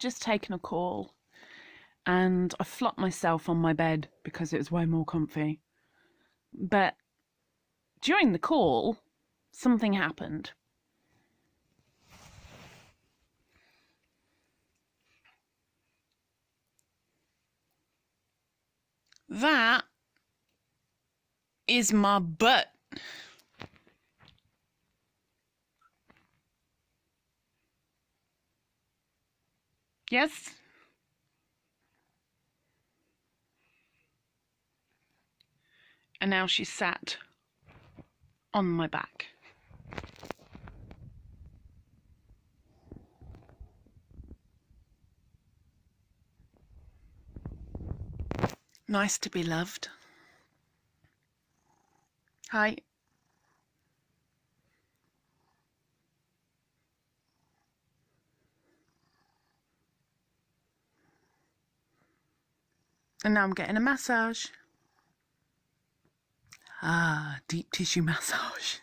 just taken a call and I flopped myself on my bed because it was way more comfy. But during the call, something happened. That is my butt. Yes? And now she's sat on my back. Nice to be loved. Hi. And now I'm getting a massage. Ah, deep tissue massage.